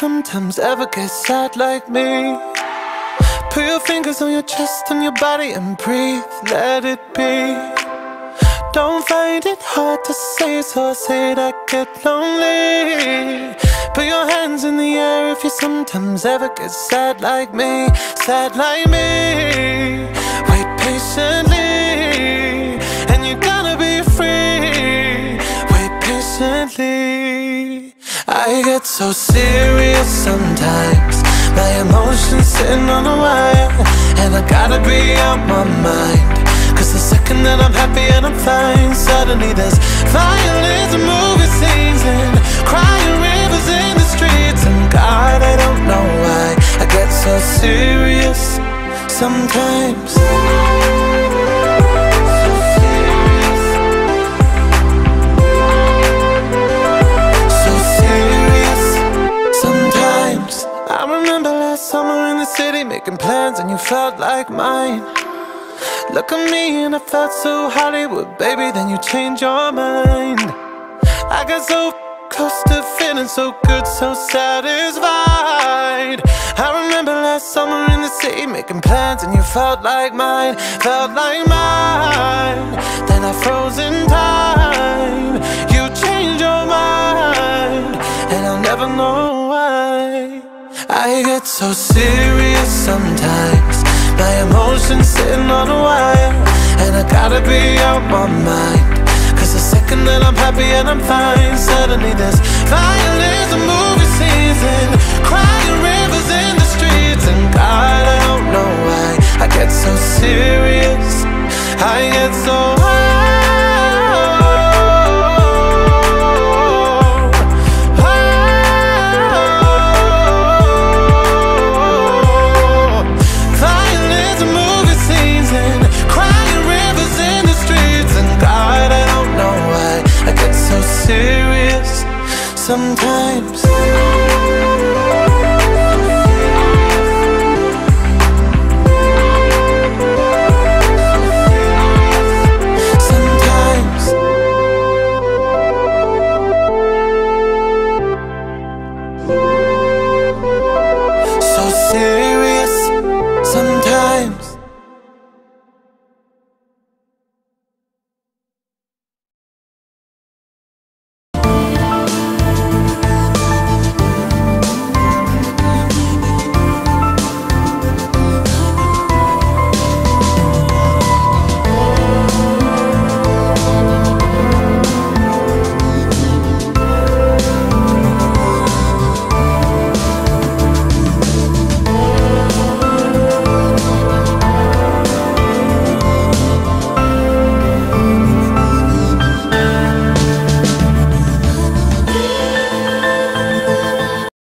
sometimes ever get sad like me. Put your fingers on your chest and your body and breathe, let it be. Don't find it hard to say, so I say that get lonely. Put your hands in the air if you sometimes ever get sad like me, sad like me. Wait patiently, and you're gonna be free. Wait patiently. I get so serious sometimes. My emotions sitting on a wire, and I gotta be on my mind. Cause the second that I'm happy and I'm fine, suddenly there's violence and movie scenes and crying rivers in the streets. And God, I don't know why I get so serious sometimes. Making plans and you felt like mine. Look at me and I felt so Hollywood, baby, then you changed your mind. I got so close to feeling so good, so satisfied. I remember last summer in the city making plans and you felt like mine, felt like mine. Then I froze in time. I get so serious sometimes. My emotions sitting on a wire, and I gotta be out my mind. Cause the second that I'm happy and I'm fine, suddenly there's violence and movie and crying rivers in the streets. And God, I don't know why I get so serious. I get so sometimes. Sometimes. So serious sometimes.